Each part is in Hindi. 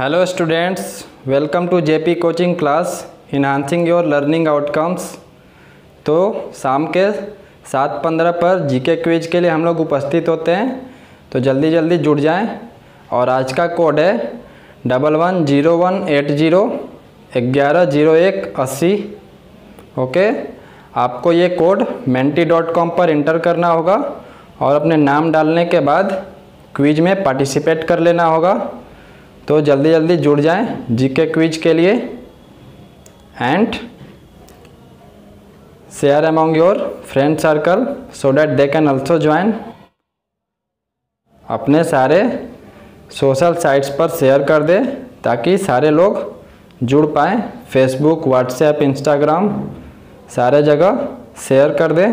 Hello students welcome to JP coaching class enhancing your learning outcomes तो शाम के सात पंद्रह पर जीके क्विज के लिए हम लोग उपस्थित होते हैं। तो जल्दी जल्दी जुड़ जाएँ। और आज का कोड है double one zero one eight zero ग्यारह ज़ीरो एक अस्सी। ओके? आपको ये कोड मेंटी डॉट कॉम पर इंटर करना होगा और अपने नाम डालने के बाद क्विज में पार्टिसिपेट कर लेना होगा। तो जल्दी जल्दी जुड़ जाएँ जीके क्विज के लिए। And share among your friend circle so that they can also join अपने सारे सोशल साइट्स पर शेयर कर दे ताकि सारे लोग जुड़ पाएँ। फेसबुक व्हाट्सएप इंस्टाग्राम सारे जगह शेयर कर दे।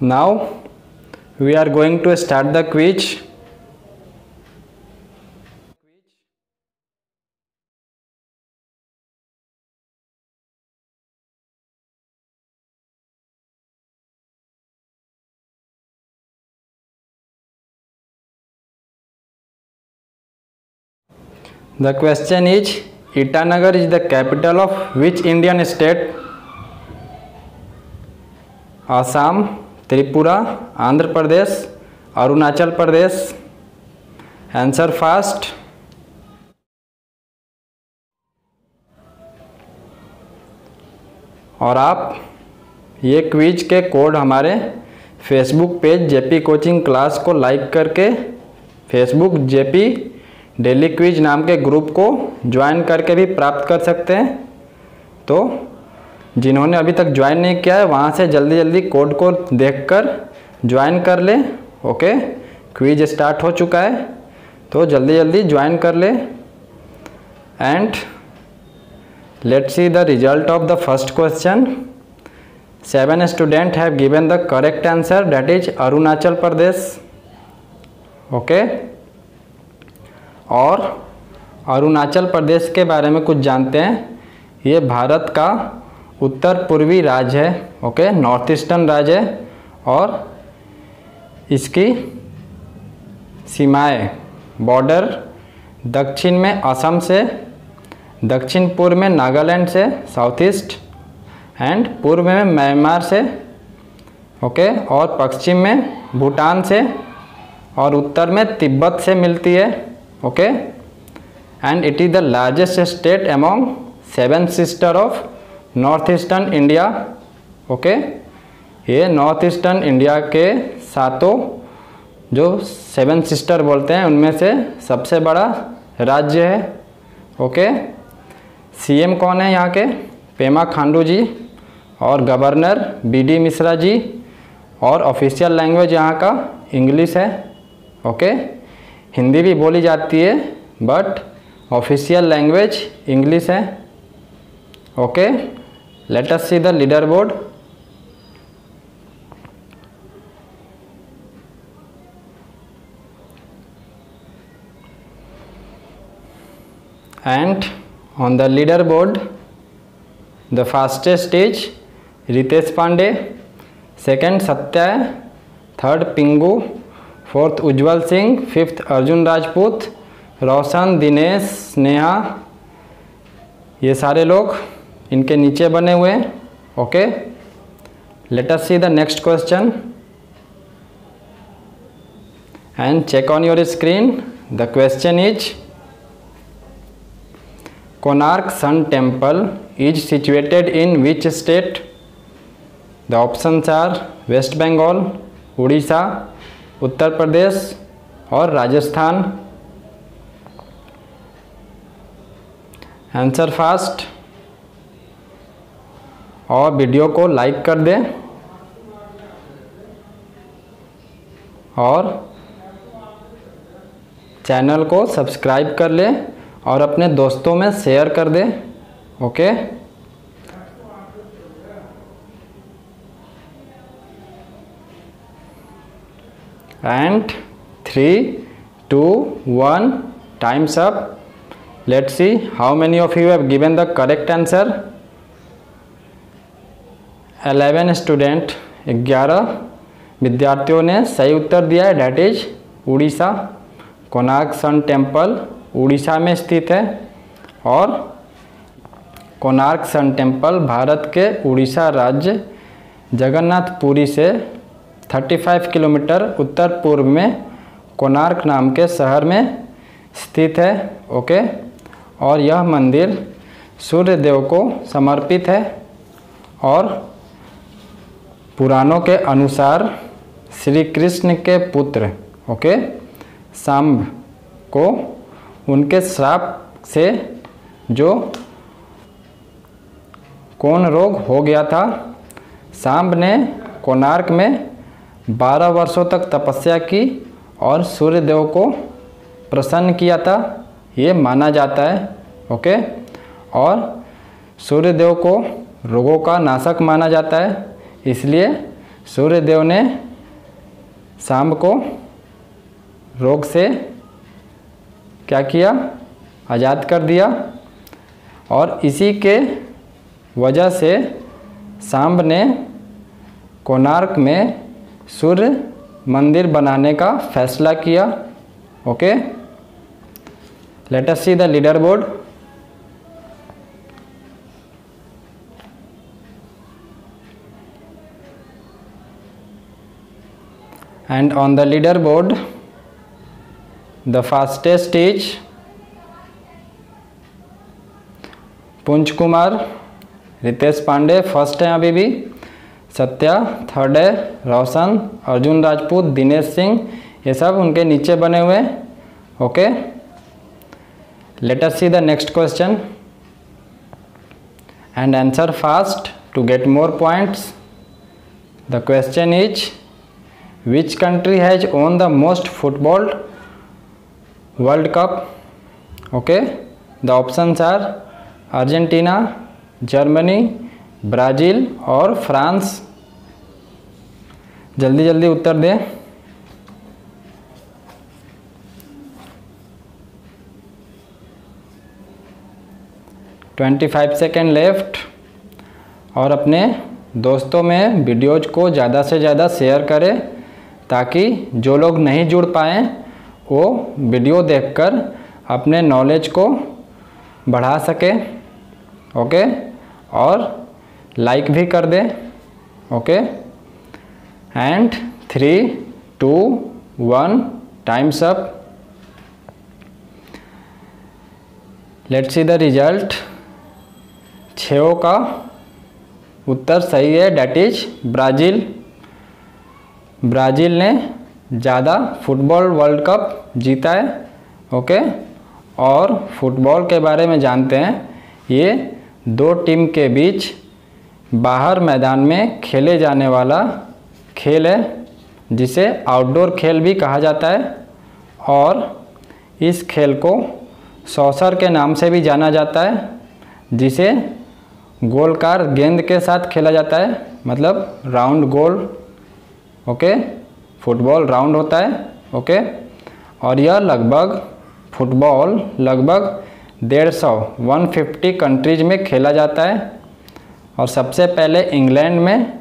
Now we are going to start the quiz. The question is itanagar is the capital of which indian state? Assam Tripura, Andhra Pradesh, Arunachal Pradesh. Answer fast और आप, ये क्विज के कोड हमारे Facebook page JP coaching class को लाइक करके फेसबुक जेपी डेली क्विज नाम के ग्रुप को ज्वाइन करके भी प्राप्त कर सकते हैं। तो जिन्होंने अभी तक ज्वाइन नहीं किया है, वहाँ से जल्दी जल्दी कोड को देखकर ज्वाइन कर ले ओके क्विज स्टार्ट हो चुका है तो जल्दी जल्दी ज्वाइन कर ले। And let see the result of the first question seven student have given the correct answer that is Arunachal Pradesh okay और अरुणाचल प्रदेश के बारे में कुछ जानते हैं। ये भारत का उत्तर पूर्वी राज्य है ओके नॉर्थ ईस्टर्न राज्य है, और इसकी सीमाएँ बॉर्डर दक्षिण में असम से, दक्षिण पूर्व में नागालैंड से साउथ ईस्ट एंड पूर्व में म्यांमार से ओके और पश्चिम में भूटान से, और उत्तर में तिब्बत से मिलती है okay and it is the largest state among seven sister of north eastern India, okay? ये नॉर्थ ईस्टर्न इंडिया के सातों जो सेवन सिस्टर बोलते हैं, उनमें से सबसे बड़ा राज्य है, ओके? सीएम कौन है यहाँ के? पेमा खांडू जी और governor B D Mishra ji और ऑफिशियल लैंग्वेज यहाँ का इंग्लिश है, ओके? हिंदी भी बोली जाती है, बट ऑफिशियल लैंग्वेज इंग्लिश है, okay? Let us see the leaderboard and on the leaderboard the fastest is Ritesh Pandey second Satya third Pingu fourth Ujjwal Singh fifth Arjun Rajput Roshan Dinesh Sneha ये सारे लोग इनके नीचे बने हुए okay let us see the next question and check on your screen the question is Konark sun temple is situated in which state the options are West Bengal Orissa Uttar Pradesh और राजस्थान आंसर फास्ट और वीडियो को लाइक कर दें। और चैनल को सब्सक्राइब कर लें और अपने दोस्तों में शेयर कर दें, okay? And three two one times up let's see how many of you have given the correct answer 11 student 11 विद्यार्थियों ने सही उत्तर दिया है। That is Orissa Konark sun temple Orissa में स्थित है और कोनार्क सन टेंपल भारत के उड़ीसा राज्य जगन्नाथपुरी से 35 किलोमीटर उत्तर पूर्व में कोनार्क नाम के शहर में स्थित है। ओके और यह मंदिर सूर्य देव को समर्पित है और पुराणों के अनुसार श्री कृष्ण के पुत्र ओके सांब को उनके श्राप से जो कौन रोग हो गया था, सांब ने कोणार्क में 12 वर्षों तक तपस्या की और सूर्य देव को प्रसन्न किया था, ये माना जाता है ओके और सूर्य देव को रोगों का नाशक माना जाता है। इसलिए सूर्य देव ने सांब को रोग से क्या किया? आज़ाद कर दिया। और इसी के वजह से सांब ने कोणार्क में सूर्य मंदिर बनाने का फैसला किया। Okay? Let us see the leaderboard and on the leaderboard, the fastest is पुंज कुमार रितेश पांडे फ़र्स्ट हैं अभी भी सत्या थर्ड है रोशन अर्जुन राजपूत दिनेश सिंह ये सब उनके नीचे बने हुए okay let us see the next question and answer fast to get more points the question is which country has won the most football world cup okay the options are argentina germany Brazil और फ्रांस जल्दी जल्दी उत्तर दें ट्वेंटी फाइव सेकेंड लेफ़्ट और अपने दोस्तों में वीडियोज़ को ज़्यादा से ज़्यादा शेयर करें ताकि जो लोग नहीं जुड़ पाएँ, वो वीडियो देखकर अपने नॉलेज को बढ़ा सके ओके और लाइक भी कर दें okay and three two one times up let's see the result छो का उत्तर सही है डैट इज़ ब्राज़ील ब्राज़ील ने ज़्यादा फुटबॉल वर्ल्ड कप जीता है, ओके? और फुटबॉल के बारे में जानते हैं, ये दो टीम के बीच बाहर मैदान में खेले जाने वाला खेल है, जिसे आउटडोर खेल भी कहा जाता है, और इस खेल को सौसर के नाम से भी जाना जाता है, जिसे गोलकार गेंद के साथ खेला जाता है मतलब राउंड गोल ओके? फुटबॉल राउंड होता है, ओके? और यह लगभग फुटबॉल लगभग डेढ़ सौ, वन फिफ्टी कंट्रीज़ में खेला जाता है। और सबसे पहले इंग्लैंड में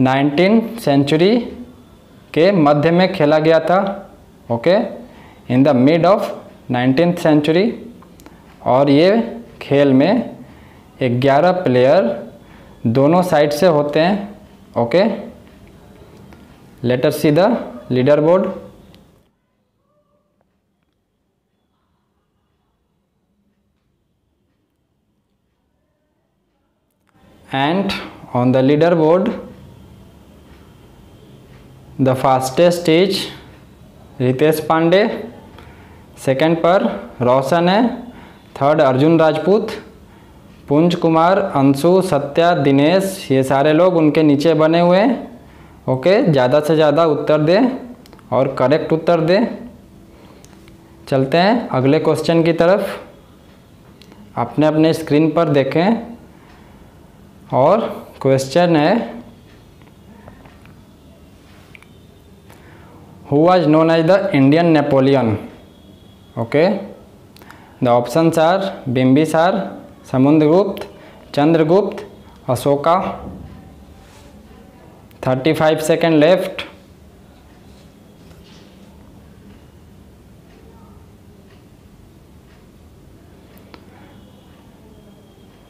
नाइनटीन सेंचुरी के मध्य में खेला गया था, okay? In the mid of nineteen century. और ये खेल में 11 प्लेयर दोनों साइड से होते हैं, okay? Let us see the leaderboard. And on the leaderboard, the fastest is Ritesh Pande second पर रोशन है थर्ड अर्जुन राजपूत पुंज कुमार अंशु सत्या दिनेश ये सारे लोग उनके नीचे बने हुए हैं। ओके, ज़्यादा से ज़्यादा उत्तर दें और करेक्ट उत्तर दें। चलते हैं अगले क्वेश्चन की तरफ़। अपने अपने स्क्रीन पर देखें। और क्वेश्चन है who was known as the Indian Napoleon okay the option options are Bimbisara Samudragupta Chandragupta Ashoka ashoka 35 second left.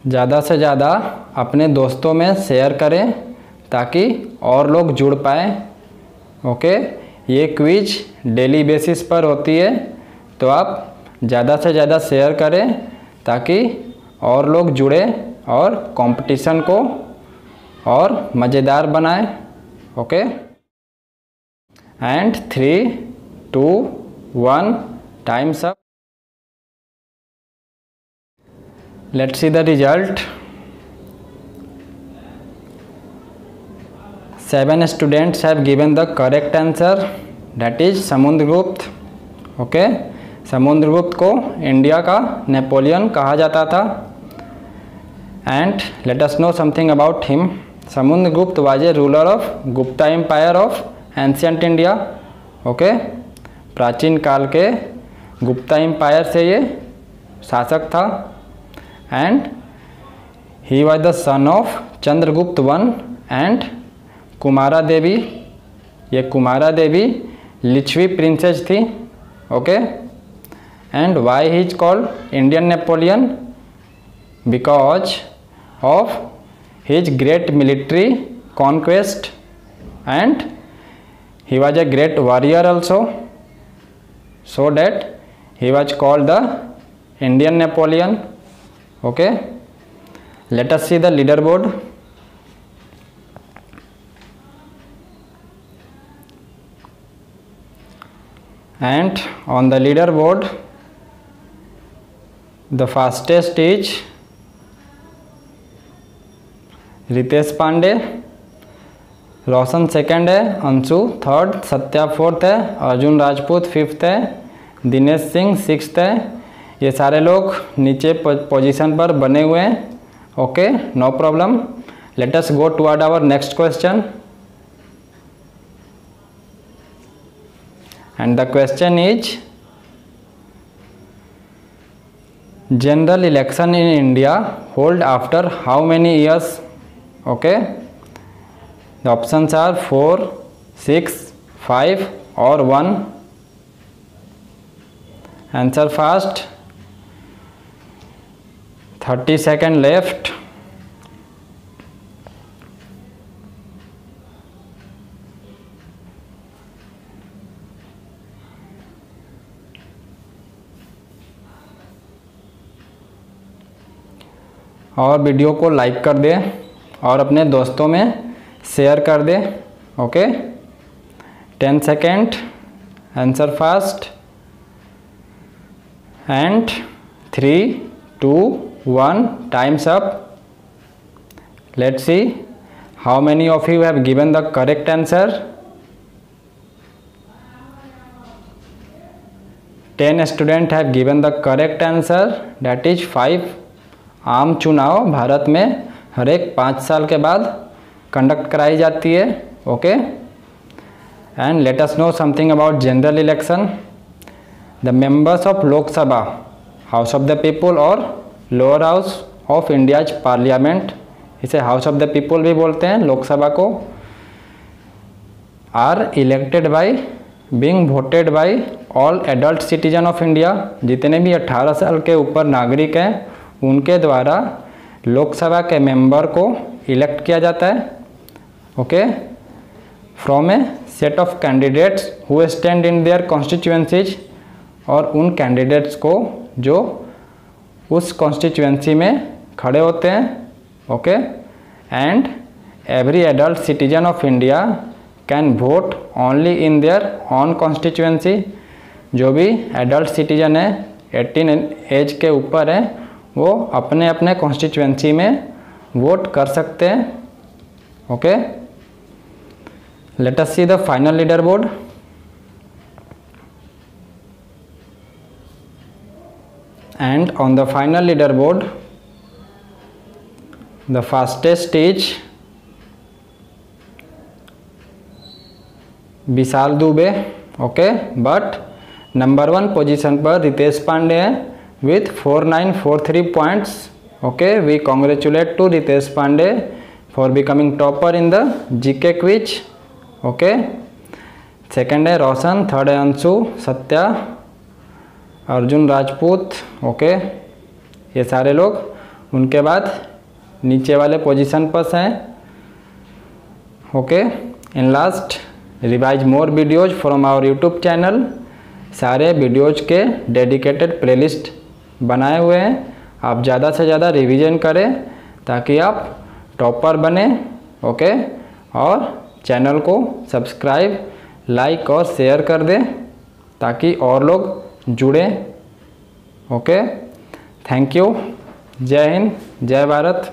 ज़्यादा से ज़्यादा अपने दोस्तों में शेयर करें ताकि और लोग जुड़ पाए। ओके ये क्विज डेली बेसिस पर होती है। तो आप ज़्यादा से ज़्यादा शेयर करें ताकि और लोग जुड़े और कंपटीशन को और मज़ेदार बनाए। Okay? And three two one times up let's see the result. Seven students have given the correct answer. That is Samudragupta okay Samudragupta को इंडिया का नेपोलियन कहा जाता था. And let us know something about him Samudragupta was a ruler of Gupta empire of ancient India okay प्राचीन काल के गुप्ता एम्पायर से ये शासक था। And he was the son of Chandragupta one and Kumara Devi ये कुमारा देवी लिच्छवी प्रिंसेस थी okay and why he is called Indian Napoleon because of his great military conquest and he was a great warrior also. So that he was called the Indian Napoleon. Okay. Let us see the leaderboard. And on the leaderboard the fastest is Ritesh Pande, Roshan second है, अंशु थर्ड, सत्या फोर्थ है, अर्जुन राजपूत फिफ्थ है, दिनेश सिंह सिक्स है। ये सारे लोग नीचे पोजीशन पर बने हुए हैं। Okay no problem let us go to our next question and the question is general election in India hold after how many years okay the options are four six five और one answer fast thirty second left और वीडियो को लाइक कर दे। और अपने दोस्तों में शेयर कर दे okay ten second answer fast and three two one times up let see how many of you have given the correct answer ten student have given the correct answer that is five आम चुनाव भारत में हर एक पाँच साल के बाद कंडक्ट कराई जाती है okay and let us know something about general election the members of Lok Sabha house of the people और lower house of India's parliament इसे हाउस ऑफ़ द पीपल भी बोलते हैं लोकसभा को are elected by being voted by all adult citizen of India जितने भी 18 साल के ऊपर नागरिक हैं, उनके द्वारा लोकसभा के मेंबर को इलेक्ट किया जाता है, okay? From a set of candidates who stand in their constituencies और उन कैंडिडेट्स को जो उस कॉन्स्टिट्यूएंसी में खड़े होते हैं, okay? And every adult citizen of India can vote only in their own constituency. जो भी एडल्ट सिटीजन है 18 एज के ऊपर है वो अपने अपने कॉन्स्टिट्यूएंसी में वोट कर सकते हैं। Okay let us see the final leaderboard and on the final leaderboard, the fastest is Vishal Dubey okay but number one position पर रितेश पांडे हैं। Three points okay we congratulate to Ritesh Pande for becoming topper in the GK quiz okay second है रोशन थर्ड है अंशु सत्या अर्जुन राजपूत ओके ये सारे लोग, उनके बाद नीचे वाले पोजीशन पर हैं। Okay in last revise more videos from our YouTube channel सारे वीडियोज़ के डेडिकेटेड प्लेलिस्ट बनाए हुए हैं। आप ज़्यादा से ज़्यादा रिवीजन करें ताकि आप टॉपर बने ओके और चैनल को सब्सक्राइब लाइक और शेयर कर दें ताकि और लोग जुड़ें ओके थैंक यू जय हिंद जय भारत